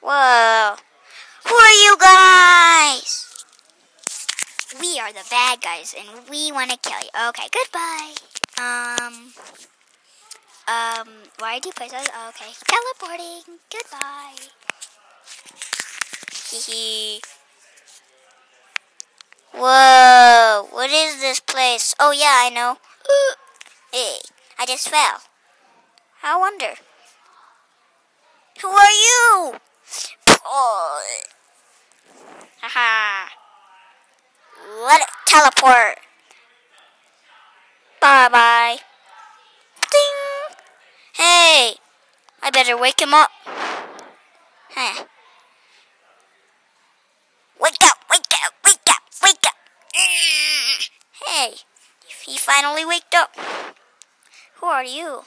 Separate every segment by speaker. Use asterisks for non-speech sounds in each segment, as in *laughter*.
Speaker 1: Whoa. Who are you guys? We are the bad guys and we want to kill you. Okay, goodbye. Um. Um, why do you? Oh, okay. Teleporting. Goodbye. Hee Whoa, what is this place? Oh yeah, I know. *gasps* hey, I just fell. I wonder. Who are you? Oh. Haha. Let it teleport. Bye bye. Ding. Hey, I better wake him up. Huh. Wake up, wake up, wake up, wake up. Hey, he finally waked up. Who are you?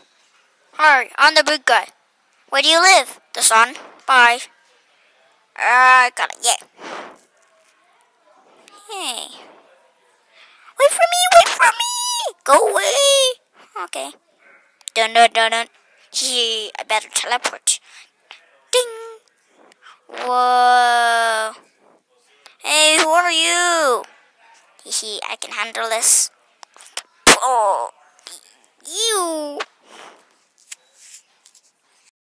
Speaker 1: Hi, I'm the big guy. Where do you live? The sun. Bye. I uh, got it, yeah. Hey. Wait for me, wait for me! Go away! Okay. Dun dun dun dun. Gee, I better teleport. Ding! Whoa. Hey, who are you? Hee I can handle this.